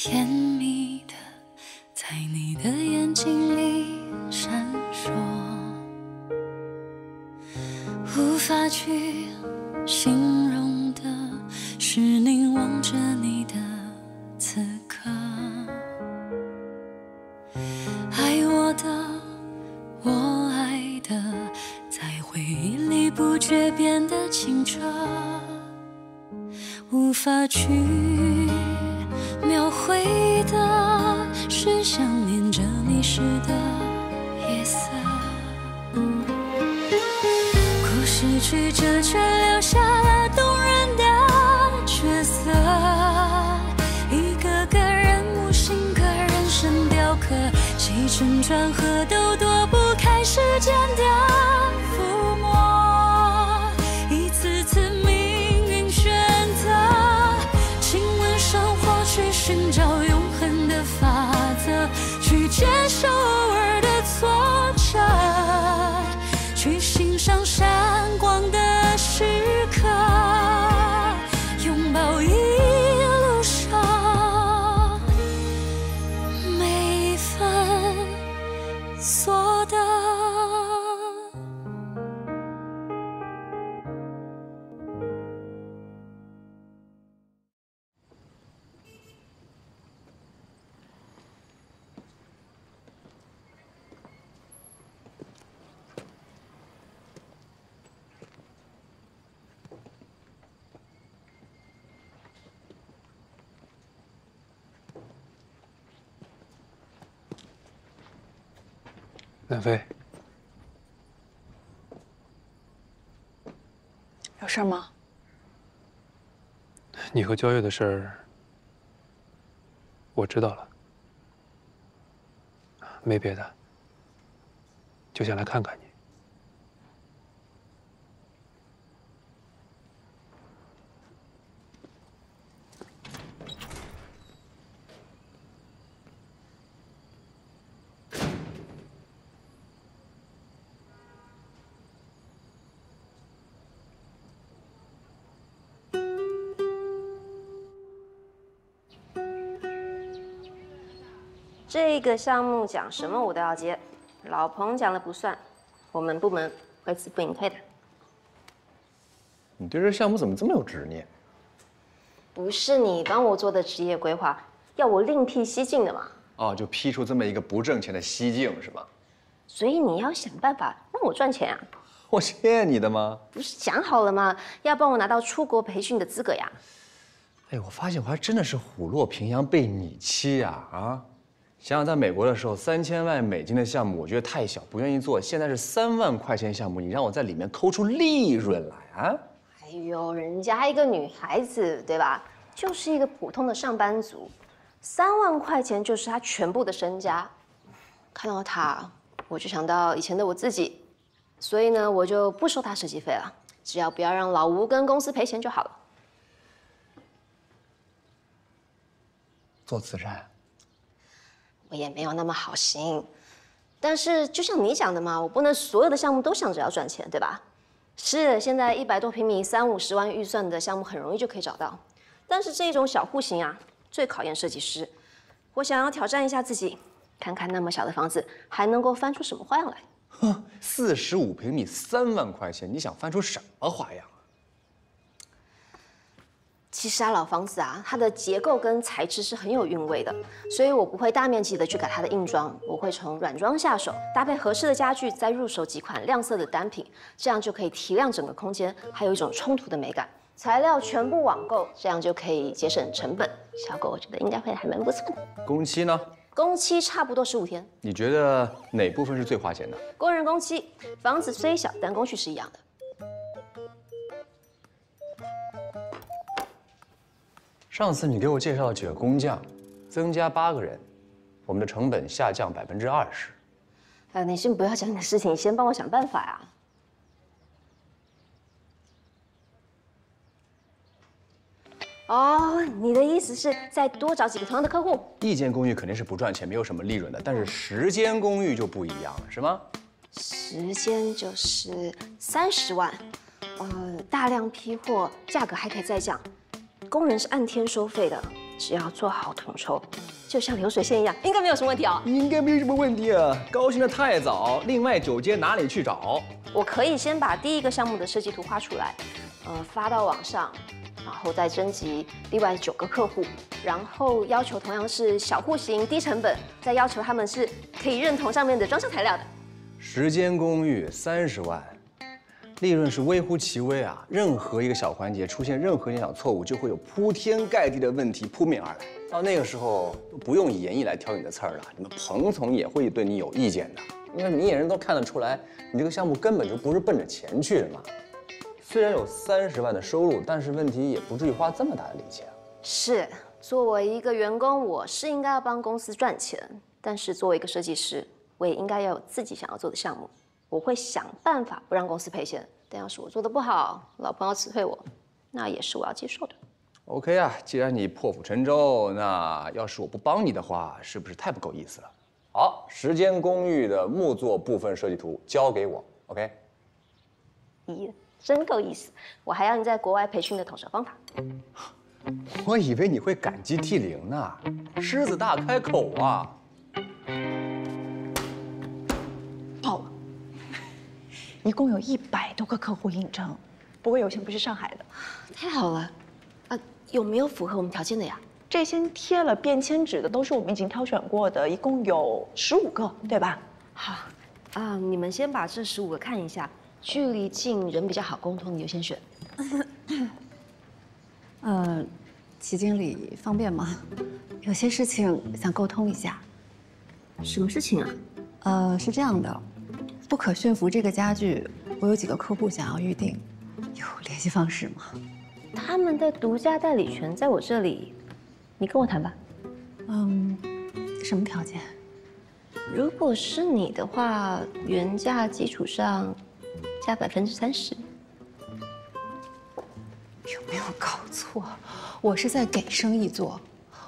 天南飞，有事吗？你和焦月的事儿，我知道了，没别的，就想来看看你。这个项目讲什么我都要接，老彭讲了不算，我们部门会自负盈亏的。你对这项目怎么这么有执念？不是你帮我做的职业规划，要我另辟蹊径的嘛，哦，就批出这么一个不挣钱的蹊径是吧？所以你要想办法让我赚钱啊！我欠你的吗？不是讲好了吗？要帮我拿到出国培训的资格呀！哎，我发现我还真的是虎落平阳被你欺呀！啊，想想在美国的时候，三千万美金的项目，我觉得太小，不愿意做。现在是三万块钱项目，你让我在里面抠出利润来啊？哎呦，人家一个女孩子对吧，就是一个普通的上班族，三万块钱就是她全部的身家。看到她，我就想到以前的我自己，所以呢，我就不收她设计费了，只要不要让老吴跟公司赔钱就好了。做慈善，我也没有那么好心，但是就像你讲的嘛，我不能所有的项目都想着要赚钱，对吧？是，现在一百多平米、三五十万预算的项目很容易就可以找到，但是这种小户型啊，最考验设计师。我想要挑战一下自己，看看那么小的房子还能够翻出什么花样来。哼，四十五平米三万块钱，你想翻出什么花样？其实啊，老房子啊，它的结构跟材质是很有韵味的，所以我不会大面积的去改它的硬装，我会从软装下手，搭配合适的家具，再入手几款亮色的单品，这样就可以提亮整个空间，还有一种冲突的美感。材料全部网购，这样就可以节省成本，效果我觉得应该会还蛮不错的。工期呢？工期差不多十五天，你觉得哪部分是最花钱的？工人工期，房子虽小，但工序是一样的。上次你给我介绍了几个工匠，增加八个人，我们的成本下降百分之二十。哎，你先不要讲你的事情，你先帮我想办法呀。哦，你的意思是再多找几个同样的客户？一间公寓肯定是不赚钱，没有什么利润的，但是十间公寓就不一样了，是吗？时间就是三十万，呃，大量批货，价格还可以再降。工人是按天收费的，只要做好统筹，就像流水线一样，应该没有什么问题哦。应该没什么问题啊。高兴的太早，另外九间哪里去找？我可以先把第一个项目的设计图画出来，呃，发到网上，然后再征集另外九个客户，然后要求同样是小户型、低成本，再要求他们是可以认同上面的装修材料的。时间公寓三十万，利润是微乎其微啊！任何一个小环节出现任何一点小错误，就会有铺天盖地的问题扑面而来。到那个时候，不用以演艺来挑你的刺儿了，你们彭总也会对你有意见的。因为明眼人都看得出来，你这个项目根本就不是奔着钱去的嘛。虽然有三十万的收入，但是问题也不至于花这么大的力气啊。是，作为一个员工，我是应该要帮公司赚钱，但是作为一个设计师，我也应该要有自己想要做的项目。我会想办法不让公司赔钱，但要是我做的不好，老彭要辞退我，那也是我要接受的。OK 啊，既然你破釜沉舟，那要是我不帮你的话，是不是太不够意思了？好，时间公寓的木作部分设计图交给我，OK？咦，真够意思！我还要你在国外培训的统筹方法。我以为你会感激涕零呢，狮子大开口啊！一共有一百多个客户应征，不过有些不是上海的。太好了，啊，有没有符合我们条件的呀？这些贴了便签纸的都是我们已经挑选过的，一共有十五个，对吧？好，啊，你们先把这十五个看一下，距离近、人比较好沟通的就先选。呃，齐经理方便吗？有些事情想沟通一下。什么事情啊？呃，是这样的，不可驯服这个家具，我有几个客户想要预定，有联系方式吗？他们的独家代理权在我这里，你跟我谈吧。嗯，什么条件？如果是你的话，原价基础上加百分之三十。有没有搞错？我是在给生意做，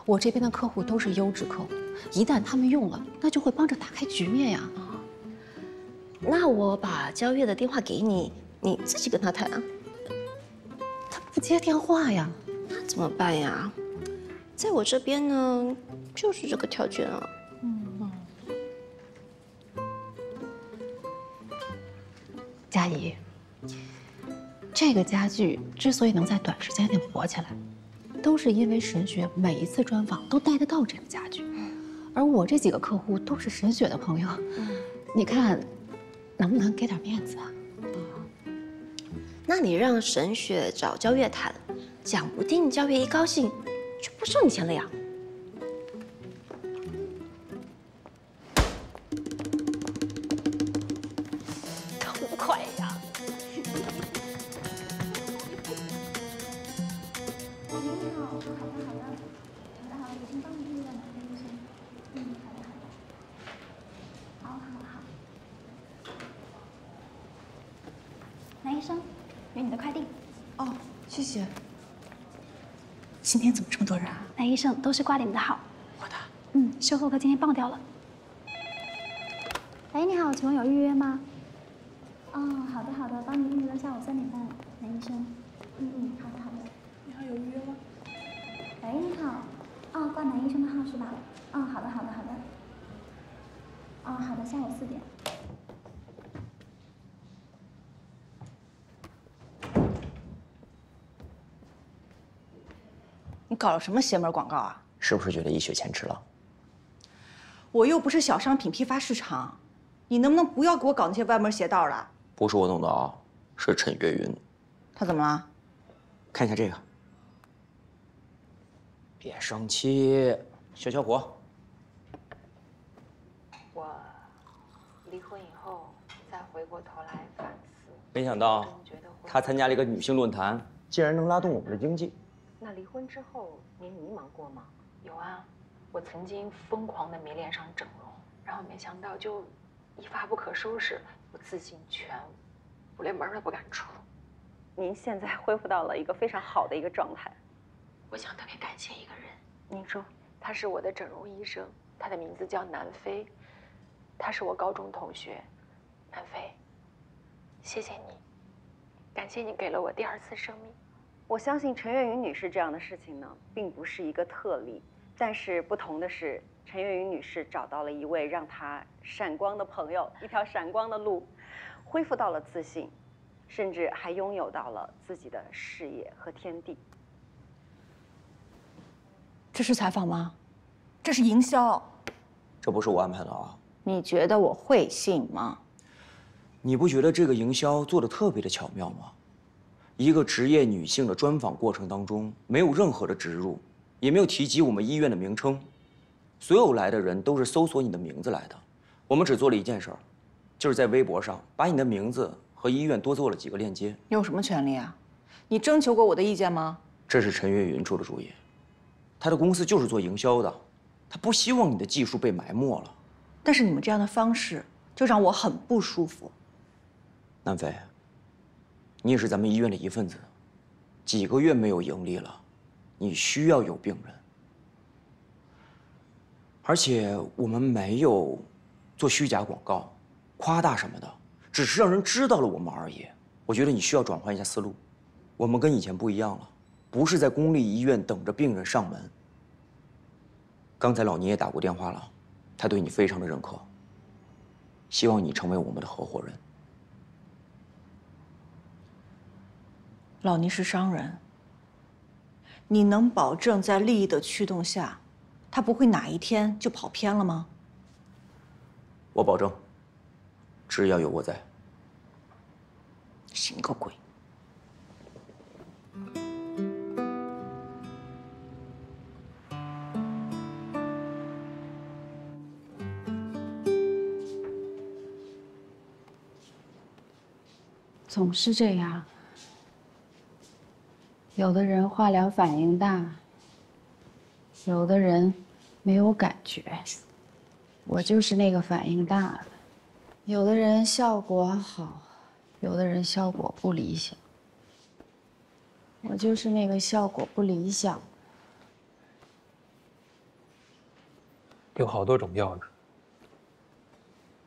我这边的客户都是优质客户，一旦他们用了，那就会帮着打开局面呀。那我把焦月的电话给你，你自己跟他谈啊。他不接电话呀。那怎么办呀？在我这边呢，就是这个条件啊。佳怡，这个家具之所以能在短时间内火起来，都是因为沈雪每一次专访都带得到这个家具，而我这几个客户都是沈雪的朋友，你看，能不能给点面子啊？那你让沈雪找焦月谈，讲不定焦月一高兴就不收你钱了呀。医生，有你的快递。哦，谢谢。今天怎么这么多人啊？男医生都是挂你们的号。我的。嗯，售后科今天爆掉了。喂，你好，请问有预约吗？哦，好的好的，帮您预约到下午三点半，男医生。嗯嗯，好的好的。你好，有预约吗？喂，你好。哦，挂男医生的号是吧？哦，好的好的好的。哦，好的，下午四点。搞了什么邪门广告啊？是不是觉得一雪前耻了？我又不是小商品批发市场，你能不能不要给我搞那些歪门邪道了？不是我弄的啊，是陈月云。他怎么了？看一下这个，别生气，消消火。我离婚以后再回过头来反思，没想到觉得会他参加了一个女性论坛，竟然能拉动我们的经济。那离婚之后，您迷茫过吗？有啊，我曾经疯狂的迷恋上整容，然后没想到就一发不可收拾，我自信全无，我连门都不敢出。您现在恢复到了一个非常好的一个状态。我想特别感谢一个人，您说，他是我的整容医生，他的名字叫南飞，他是我高中同学，南飞，谢谢你，感谢你给了我第二次生命。我相信陈月云女士这样的事情呢，并不是一个特例。但是不同的是，陈月云女士找到了一位让她闪光的朋友，一条闪光的路，恢复到了自信，甚至还拥有到了自己的事业和天地。这是采访吗？这是营销。这不是我安排的啊。你觉得我会信吗？你不觉得这个营销做的特别的巧妙吗？一个职业女性的专访过程当中，没有任何的植入，也没有提及我们医院的名称，所有来的人都是搜索你的名字来的。我们只做了一件事儿，就是在微博上把你的名字和医院多做了几个链接。你有什么权利啊？你征求过我的意见吗？这是陈月云出的主意，他的公司就是做营销的，他不希望你的技术被埋没了。但是你们这样的方式就让我很不舒服。南飞，你也是咱们医院的一份子，几个月没有盈利了，你需要有病人。而且我们没有做虚假广告、夸大什么的，只是让人知道了我们而已。我觉得你需要转换一下思路，我们跟以前不一样了，不是在公立医院等着病人上门。刚才老倪也打过电话了，他对你非常的认可，希望你成为我们的合伙人。老倪是商人，你能保证在利益的驱动下，他不会哪一天就跑偏了吗？我保证，只要有我在。信个鬼！总是这样。有的人化疗反应大，有的人没有感觉，我就是那个反应大的。有的人效果好，有的人效果不理想，我就是那个效果不理想。有好多种药呢，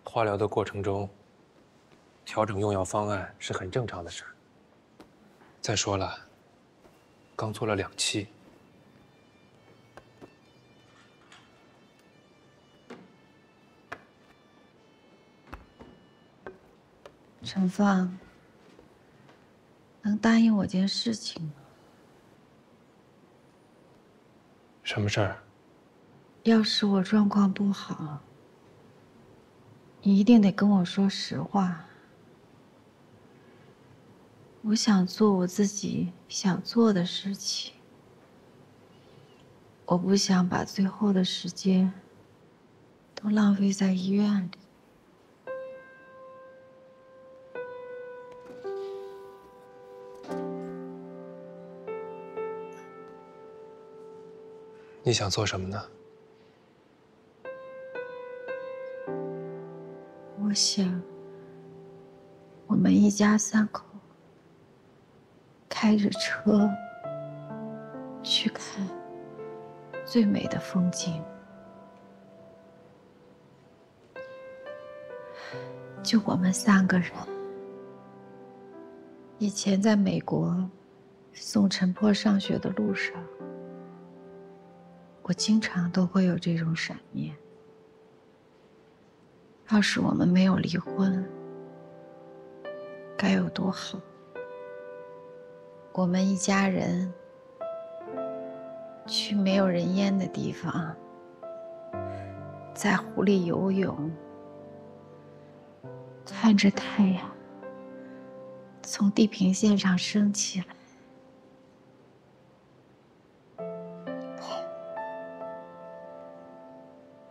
化疗的过程中，调整用药方案是很正常的事儿。再说了。刚做了两期，陈放，能答应我件事情吗？什么事儿？要是我状况不好，你一定得跟我说实话。我想做我自己想做的事情，我不想把最后的时间都浪费在医院里。你想做什么呢？我想，我们一家三口。开着车去看最美的风景，就我们三个人。以前在美国送陈破上学的路上，我经常都会有这种闪念：要是我们没有离婚，该有多好。我们一家人去没有人烟的地方，在湖里游泳，看着太阳从地平线上升起来。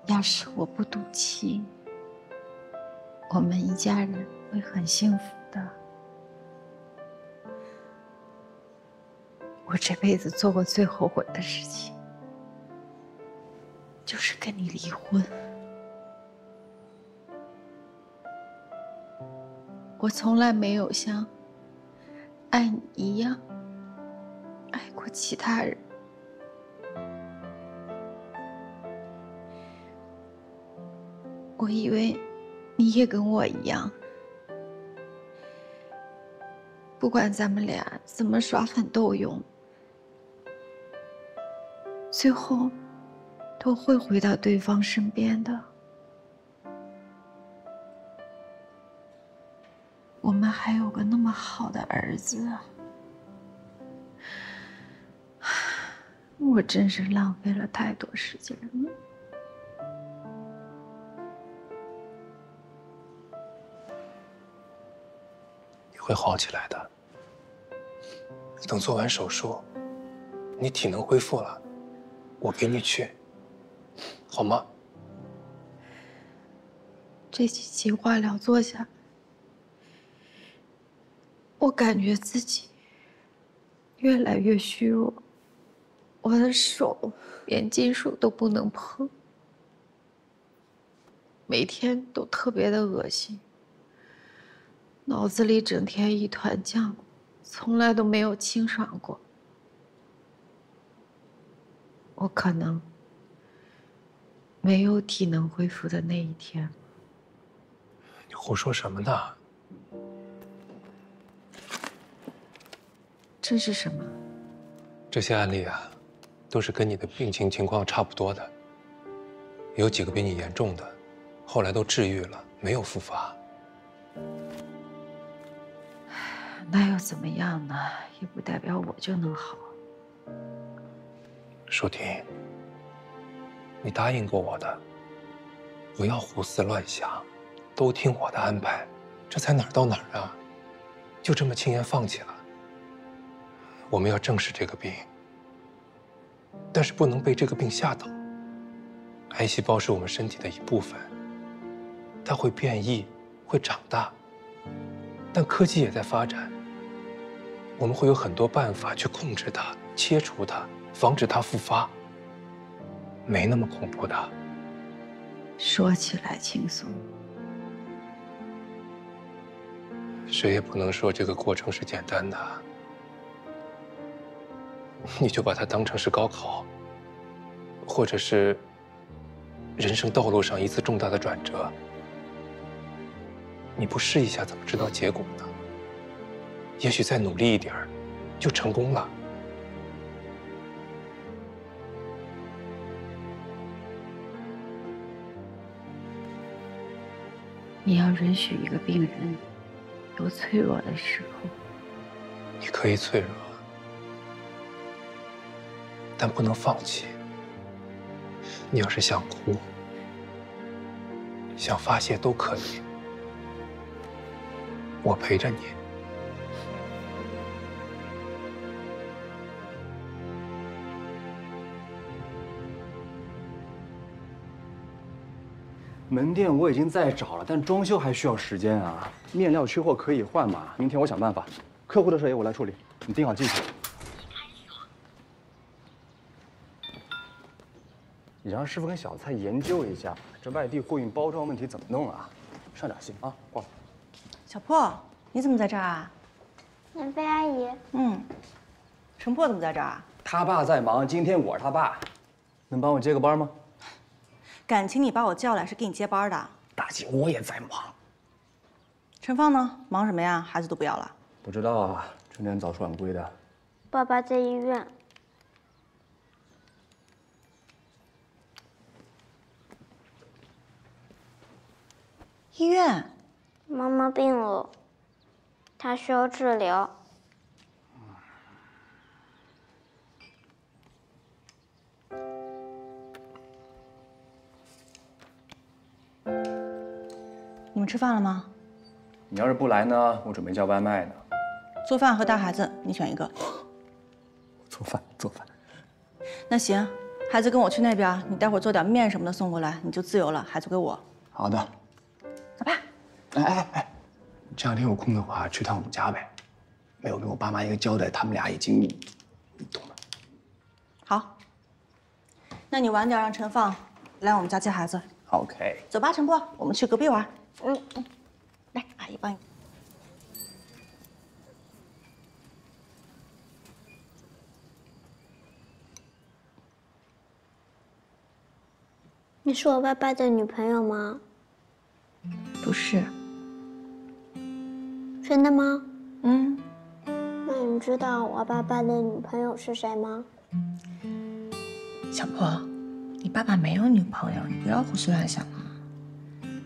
要是我不赌气，我们一家人会很幸福的。我这辈子做过最后悔的事情，就是跟你离婚。我从来没有像爱你一样爱过其他人。我以为你也跟我一样，不管咱们俩怎么耍狠斗勇，最后都会回到对方身边的。我们还有个那么好的儿子，我真是浪费了太多时间了。你会好起来的。等做完手术，你体能恢复了，我陪你去，好吗？这几期化疗做下，我感觉自己越来越虚弱，我的手连金属都不能碰，每天都特别的恶心，脑子里整天一团浆，从来都没有清爽过。我可能没有体能恢复的那一天。你胡说什么呢？这是什么？这些案例啊，都是跟你的病情情况差不多的，有几个比你严重的，后来都治愈了，没有复发。那又怎么样呢？也不代表我就能好。舒婷，你答应过我的，不要胡思乱想，都听我的安排，这才哪儿到哪儿啊？就这么轻言放弃了？我们要正视这个病，但是不能被这个病吓倒。癌细胞是我们身体的一部分，它会变异，会长大，但科技也在发展，我们会有很多办法去控制它、切除它。防止它复发，没那么恐怖的。说起来轻松，谁也不能说这个过程是简单的。你就把它当成是高考，或者是人生道路上一次重大的转折。你不试一下，怎么知道结果呢？也许再努力一点就成功了。你要允许一个病人有脆弱的时候。你可以脆弱，但不能放弃。你要是想哭、想发泄都可以，我陪着你。门店我已经在找了，但装修还需要时间啊。面料缺货可以换嘛？明天我想办法。客户的事也我来处理，你盯好技术。你让师傅跟小蔡研究一下，这外地货运包装问题怎么弄啊？上点心啊，挂了。小破，你怎么在这儿啊？南飞阿姨。嗯。陈破怎么在这儿？他爸在忙，今天我是他爸，能帮我接个班吗？感情你把我叫来是给你接班的，大姐我也在忙。陈放呢？忙什么呀？孩子都不要了？不知道啊，春天早出晚归的。爸爸在医院。医院？妈妈病了，她需要治疗。你们吃饭了吗？你要是不来呢，我准备叫外卖呢。做饭和带孩子，你选一个。做饭，做饭。那行，孩子跟我去那边，你待会儿做点面什么的送过来，你就自由了。孩子归我。好的。走吧。哎哎哎，这两天有空的话，去趟我们家呗。没有给我爸妈一个交代，他们俩已经，你懂的。好。那你晚点让陈放来我们家接孩子。OK。走吧，陈波，我们去隔壁玩。嗯嗯，来，阿姨帮你。你是我爸爸的女朋友吗？不是。真的吗？嗯，那你知道我爸爸的女朋友是谁吗？小破，你爸爸没有女朋友，你不要胡思乱想了！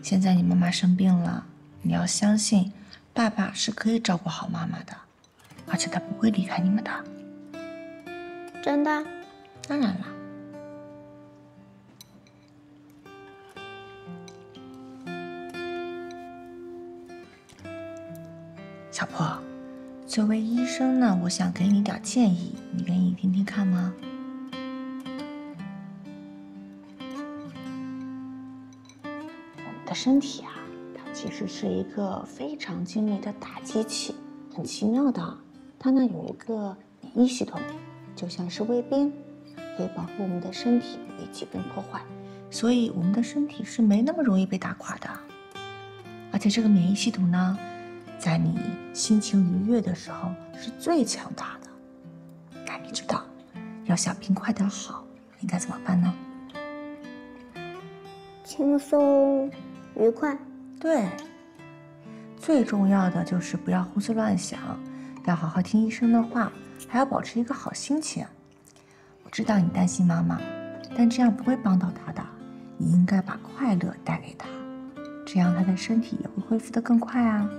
现在你妈妈生病了，你要相信，爸爸是可以照顾好妈妈的，而且他不会离开你们的。真的？当然了。小破，作为医生呢，我想给你点建议，你愿意听听看吗？身体啊，它其实是一个非常精密的大机器，很奇妙的。它呢有一个免疫系统，就像是卫兵，可以保护我们的身体不被疾病破坏，所以我们的身体是没那么容易被打垮的。而且这个免疫系统呢。在你心情愉悦的时候是最强大的。那你知道，要想病快点好，应该怎么办呢？轻松愉快。对。最重要的就是不要胡思乱想，要好好听医生的话，还要保持一个好心情。我知道你担心妈妈，但这样不会帮到她的。你应该把快乐带给她，这样她的身体也会恢复得更快啊。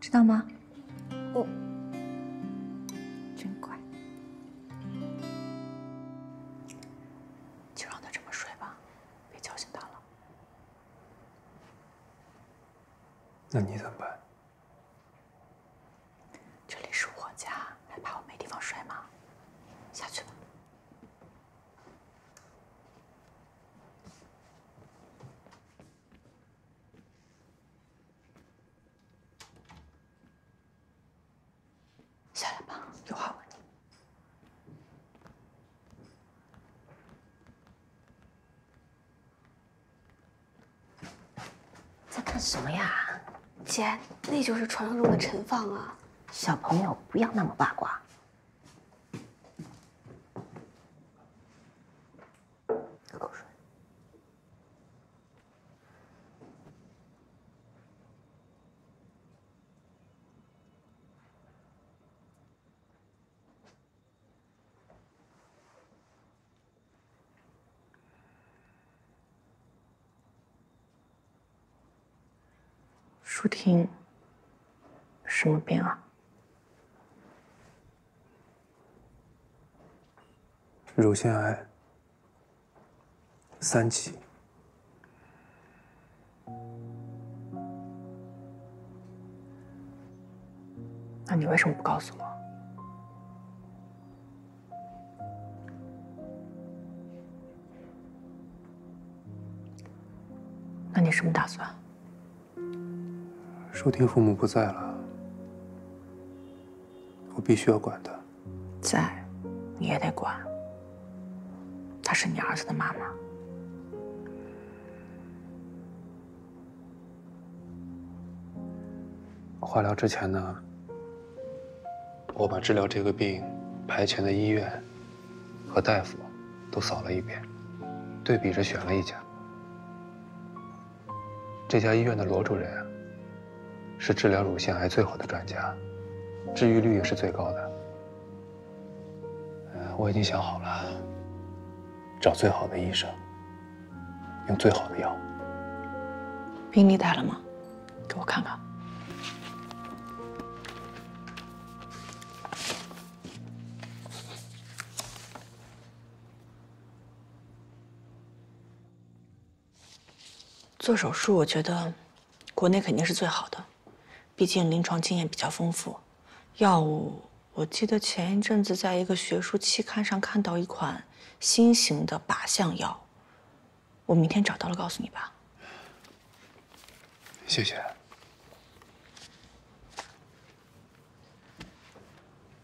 知道吗？我那你怎么办？这里是我家，还怕我没地方睡吗？下去吧。下来吧，有话问你。在干什么呀？姐，那就是传说中的陈放啊！小朋友不要那么八卦。喝口水。舒婷，什么病啊？乳腺癌三期。那你为什么不告诉我？那你什么打算？舒婷父母不在了，我必须要管她。在，你也得管。她是你儿子的妈妈。化疗之前呢，我把治疗这个病排前的医院和大夫都扫了一遍，对比着选了一家。这家医院的罗主任是治疗乳腺癌最好的专家，治愈率也是最高的。我已经想好了，找最好的医生，用最好的药。病历带了吗？给我看看。做手术，我觉得国内肯定是最好的，毕竟临床经验比较丰富。药物，我记得前一阵子在一个学术期刊上看到一款新型的靶向药，我明天找到了告诉你吧。谢谢。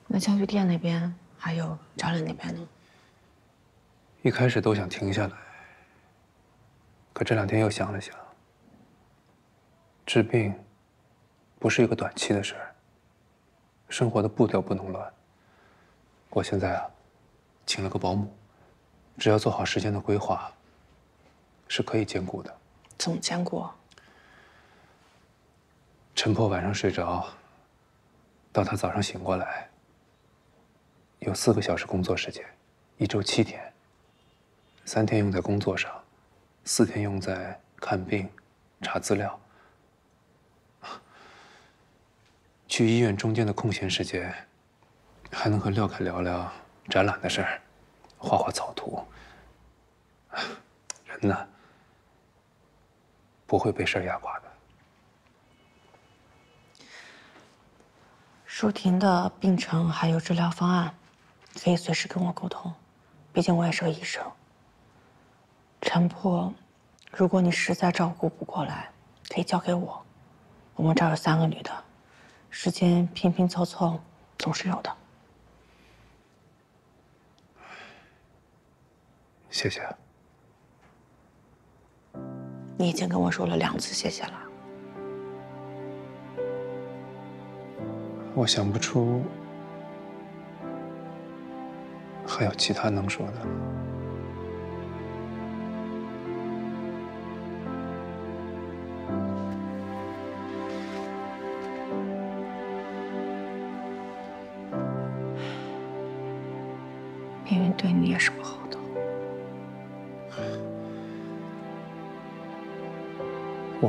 那家具店那边还有展览那边呢？一开始都想停下来。可这两天又想了想，治病不是一个短期的事儿，生活的步调不能乱。我现在啊，请了个保姆，只要做好时间的规划，是可以兼顾的。怎么兼顾？陈破晚上睡着，到他早上醒过来，有四个小时工作时间，一周七天，三天用在工作上，四天用在看病、查资料。去医院中间的空闲时间，还能和廖凯聊聊展览的事儿，画画草图。人呢，不会被事儿压垮的。舒婷的病程还有治疗方案，可以随时跟我沟通，毕竟我也是个医生。陈破，如果你实在照顾不过来，可以交给我。我们这儿有三个女的，时间拼拼凑凑总是有的。谢谢。你已经跟我说了两次谢谢了。我想不出还有其他能说的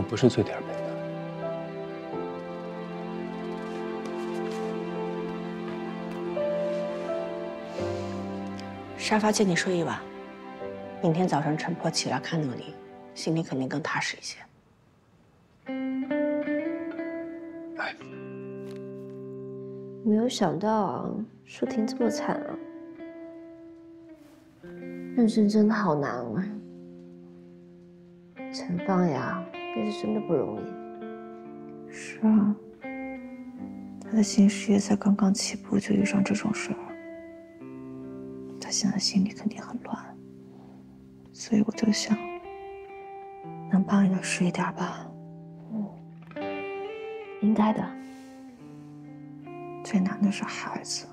不是最点儿背的。沙发借你睡一晚，明天早上陈破起来看到你，心里肯定更踏实一些。没有想到啊，舒婷这么惨啊！人生真的好难啊！陈放呀，也是真的不容易。是啊，他的新事业才刚刚起步，就遇上这种事儿，他现在心里肯定很乱。所以我就想，能帮一点是一点吧。应该的。最难的是孩子。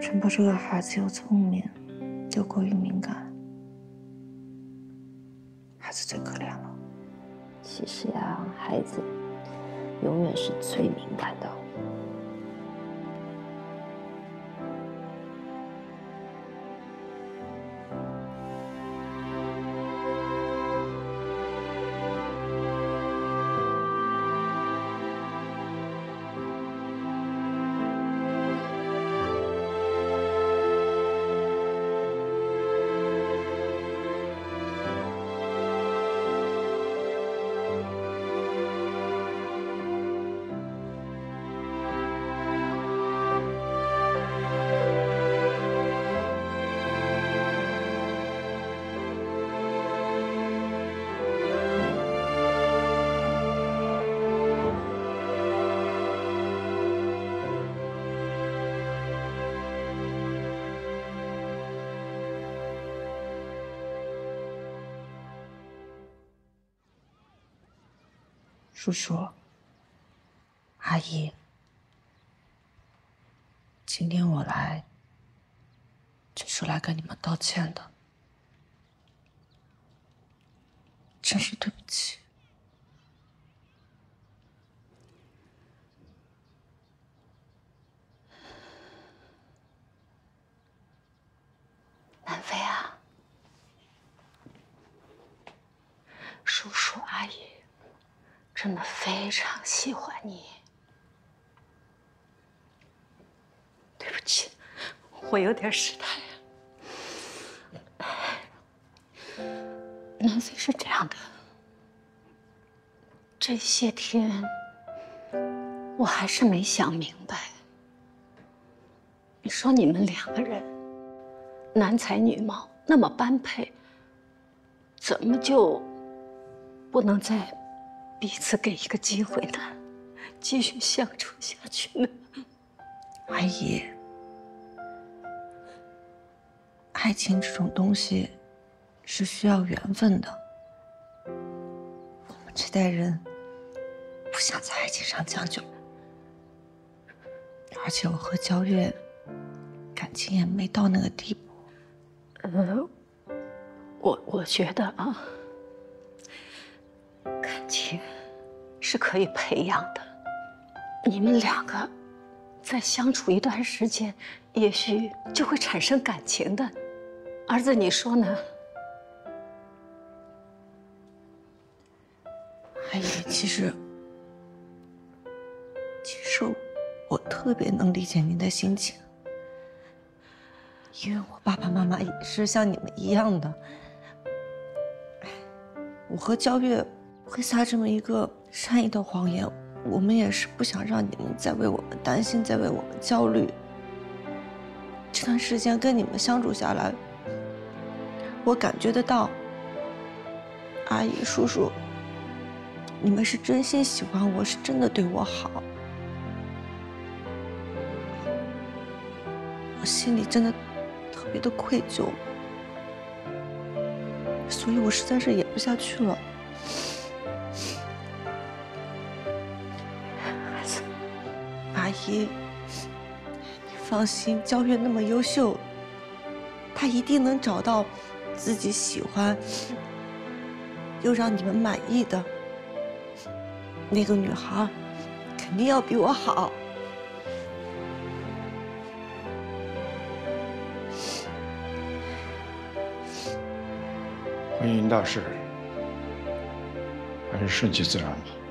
陈波这个孩子又聪明，又过于敏感，孩子最可怜了。其实呀，孩子永远是最敏感的。叔叔，阿姨，今天我来，就是来跟你们道歉的，真是对不起。南飞啊，叔叔真的非常喜欢你。对不起，我有点失态了。南飞是这样的，这些天我还是没想明白。你说你们两个人男才女貌，那么般配，怎么就不能再彼此给一个机会呢？继续相处下去呢？阿姨，爱情这种东西是需要缘分的。我们这代人不想在爱情上将就，而且我和焦月感情也没到那个地步。呃，我我觉得啊，感情是可以培养的。你们两个再相处一段时间，也许就会产生感情的。儿子，你说呢？阿姨，其实，其实我特别能理解您的心情，因为我爸爸妈妈也是像你们一样的。我和焦月会撒这么一个善意的谎言，我们也是不想让你们再为我们担心，再为我们焦虑。这段时间跟你们相处下来，我感觉得到，阿姨、叔叔。你们是真心喜欢我，是真的对我好，我心里真的特别的愧疚，所以我实在是演不下去了。你放心，焦月那么优秀，她一定能找到自己喜欢又让你们满意的。那个女孩肯定要比我好。婚姻大事，还是顺其自然吧。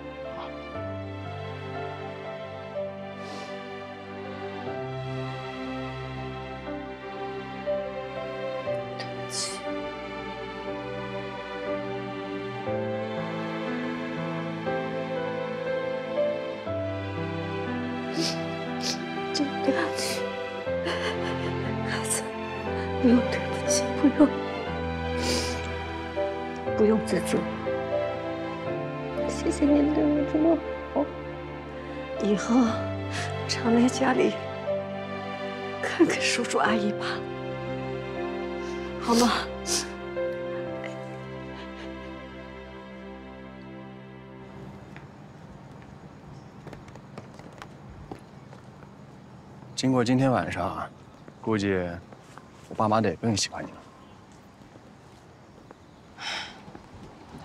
叔叔阿姨吧，好吗？经过今天晚上，估计我爸妈得更喜欢你了。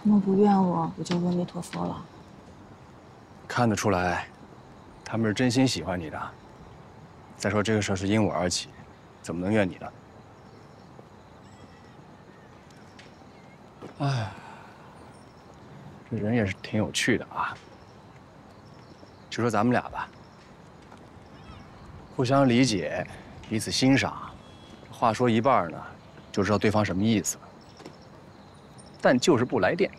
他们不怨我，我就阿弥陀佛了。看得出来，他们是真心喜欢你的。再说这个事儿是因我而起，怎么能怨你呢？哎，这人也是挺有趣的啊。就说咱们俩吧，互相理解，彼此欣赏，话说一半呢，就知道对方什么意思了。但就是不来电。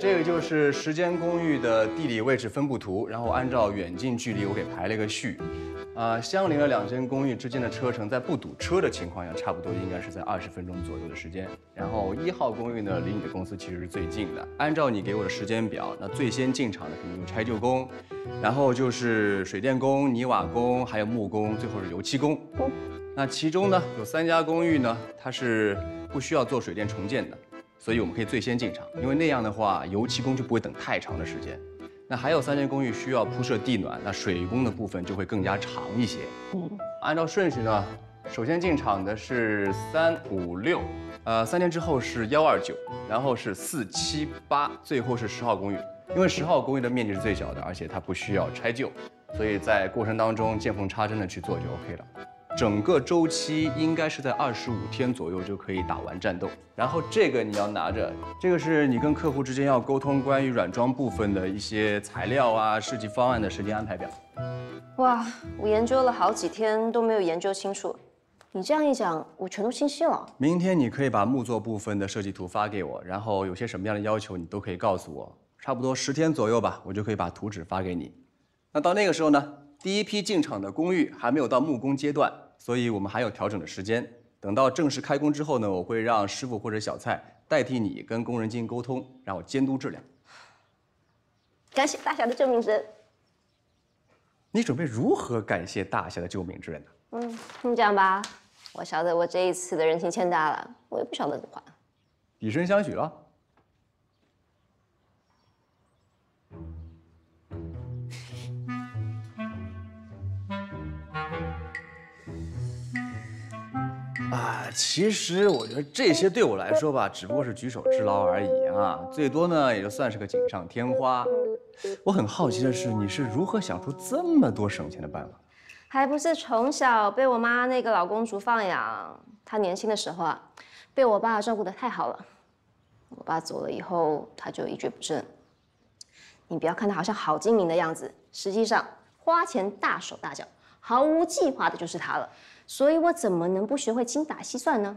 这个就是时间公寓的地理位置分布图，然后按照远近距离我给排了一个序。啊，相邻的两间公寓之间的车程，在不堵车的情况下，差不多应该是在二十分钟左右的时间。然后一号公寓呢，离你的公司其实是最近的。按照你给我的时间表，那最先进场的肯定是拆旧工，然后就是水电工、泥瓦工，还有木工，最后是油漆工。那其中呢，有三家公寓呢，它是不需要做水电重建的。所以我们可以最先进场，因为那样的话，油漆工就不会等太长的时间。那还有三间公寓需要铺设地暖，那水工的部分就会更加长一些。嗯，按照顺序呢，首先进场的是三五六，呃，三天之后是幺二九，然后是四七八，最后是十号公寓。因为十号公寓的面积是最小的，而且它不需要拆旧，所以在过程当中见缝插针的去做就 OK 了。整个周期应该是在二十五天左右就可以打完战斗。然后这个你要拿着，这个是你跟客户之间要沟通关于软装部分的一些材料啊、设计方案的时间安排表。哇，我研究了好几天都没有研究清楚，你这样一讲，我全都清晰了。明天你可以把木作部分的设计图发给我，然后有些什么样的要求你都可以告诉我。差不多十天左右吧，我就可以把图纸发给你。那到那个时候呢？第一批进场的公寓还没有到木工阶段，所以我们还有调整的时间。等到正式开工之后呢，我会让师傅或者小蔡代替你跟工人进行沟通，然后监督质量。感谢大侠的救命之恩。你准备如何感谢大侠的救命之恩呢？嗯，你这样吧，我晓得我这一次的人情欠大了，我也不晓得怎么还。以身相许了。哎其实我觉得这些对我来说吧，只不过是举手之劳而已啊，最多呢也就算是个锦上添花。我很好奇的是，你是如何想出这么多省钱的办法？还不是从小被我妈那个老公主放养。她年轻的时候啊，被我爸照顾得太好了。我爸走了以后，她就一蹶不振。你不要看她好像好精明的样子，实际上花钱大手大脚、毫无计划的就是她了。所以我怎么能不学会精打细算呢？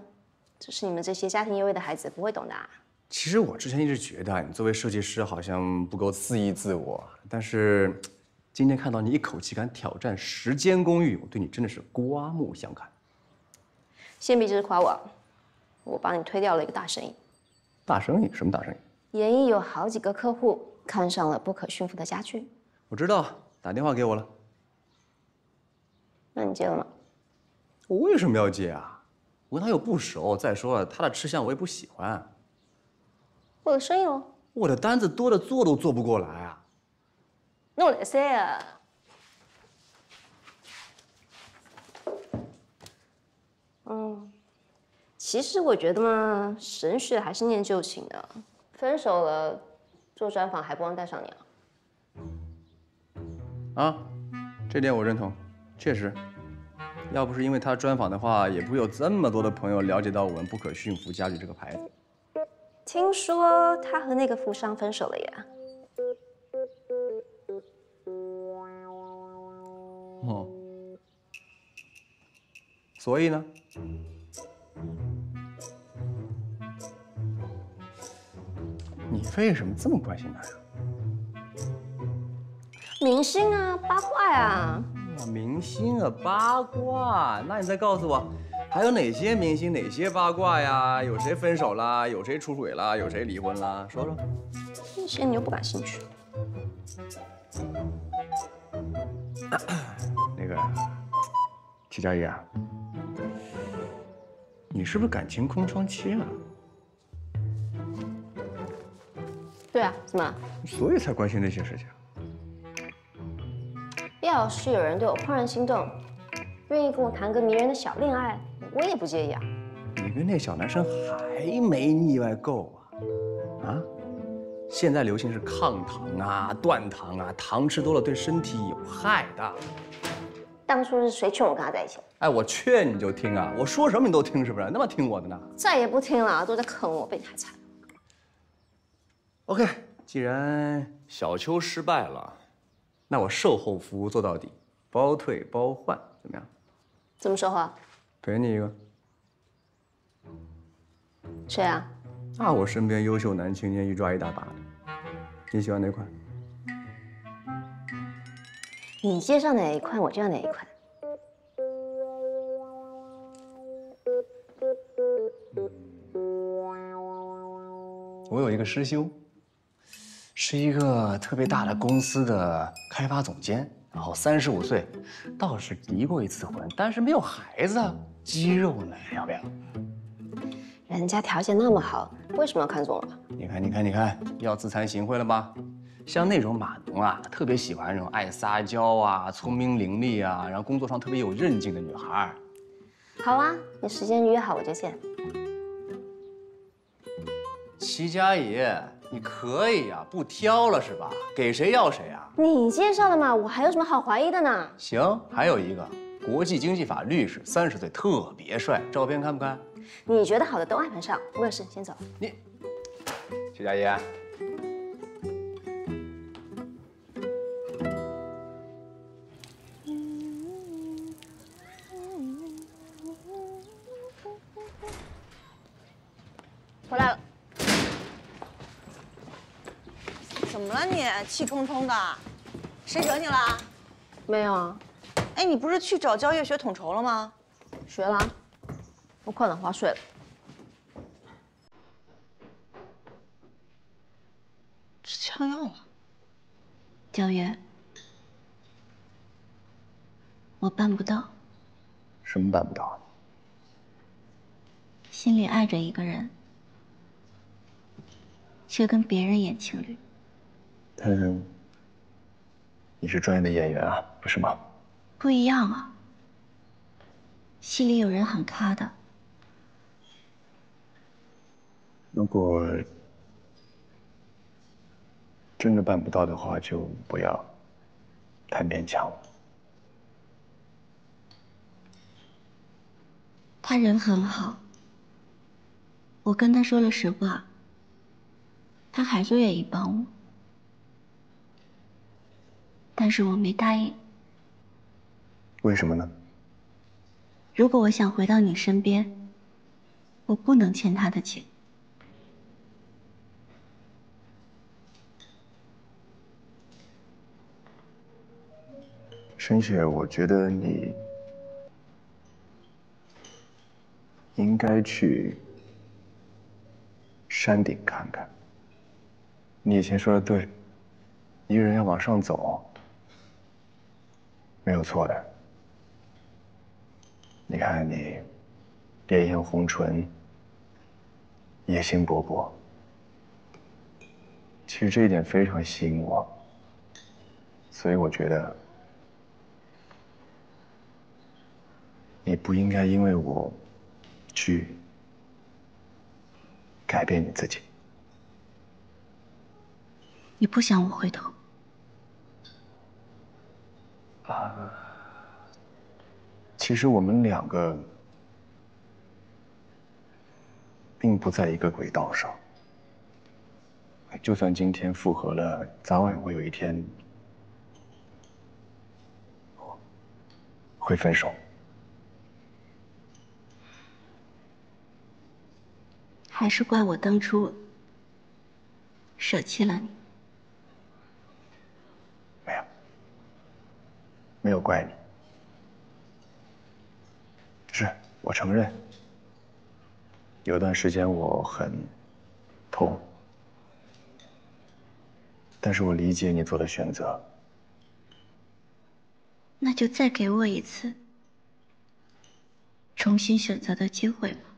这是你们这些家庭优越的孩子不会懂的。啊其实我之前一直觉得你作为设计师好像不够肆意自我，但是今天看到你一口气敢挑战时间公寓，我对你真的是刮目相看。先别只是夸我，我帮你推掉了一个大生意。大生意？什么大生意？演艺有好几个客户看上了不可驯服的家具。我知道，打电话给我了。那你接了吗？我为什么要接啊？我跟他又不熟。再说了，他的吃相我也不喜欢。我的生意哦？我的单子多的做都做不过来啊。那我来塞啊。嗯，其实我觉得嘛，神学还是念旧情的。分手了，做专访还不忘带上你啊。啊，这点我认同，确实。要不是因为他专访的话，也不会有这么多的朋友了解到我们不可驯服家具这个牌子。听说他和那个富商分手了呀？哦。所以呢？你为什么这么关心他呀？明星啊，八卦呀。明星啊，八卦，那你再告诉我，还有哪些明星，哪些八卦呀？有谁分手了？有谁出轨了？有谁离婚了？说说。那些你又不感兴趣。那个，齐佳怡啊，你是不是感情空窗期了？对啊，怎么？所以才关心那些事情。要是有人对我怦然心动，愿意跟我谈个迷人的小恋爱，我也不介意啊。你跟那小男生还没腻歪够啊？啊？现在流行是抗糖啊、断糖啊，糖吃多了对身体有害的。当初是谁劝我跟他在一起？哎，我劝你就听啊，我说什么你都听是不是？那么听我的呢？再也不听了，都在坑我，被你害惨了。OK，既然小邱失败了。那我售后服务做到底，包退包换，怎么样？怎么说话？陪你一个。谁啊？那我身边优秀男青年一抓一大把的，你喜欢哪款？你介绍哪一款，我就要哪一款。我有一个师兄。是一个特别大的公司的开发总监，然后三十五岁，倒是离过一次婚，但是没有孩子，肌肉男？要不要？人家条件那么好，为什么要看中我？你看，你看，你看，要自惭形秽了吧？像那种码农啊，特别喜欢那种爱撒娇啊、聪明伶俐啊，然后工作上特别有韧劲的女孩。好啊，你时间约好我就见。齐佳怡。你可以呀，不挑了是吧？给谁要谁啊？你介绍的嘛，我还有什么好怀疑的呢？行，还有一个国际经济法律师，三十岁，特别帅，照片看不看？你觉得好的都安排上，我有事先走。你，徐佳怡，气冲冲的，谁惹你了？没有啊。哎，你不是去找焦月学统筹了吗？学了，我困了，我要睡了。吃枪药了。焦月，我办不到。什么办不到？心里爱着一个人，却跟别人演情侣。但是，你是专业的演员啊，不是吗？不一样啊。戏里有人喊卡的，如果真的办不到的话，就不要太勉强了。他人很好，我跟他说了实话，他还是愿意帮我，但是我没答应。为什么呢？如果我想回到你身边，我不能欠他的情。深雪，我觉得你应该去山顶看看。你以前说的对，一个人要往上走，没有错的。你看你，烈焰红唇，野心勃勃，其实这一点非常吸引我，所以我觉得。你不应该因为我去改变你自己。你不想我回头？啊，其实我们两个并不在一个轨道上。就算今天复合了，早晚会有一天会分手。还是怪我当初舍弃了你。没有，没有怪你，是我承认，有段时间我很痛，但是我理解你做的选择。那就再给我一次重新选择的机会吧。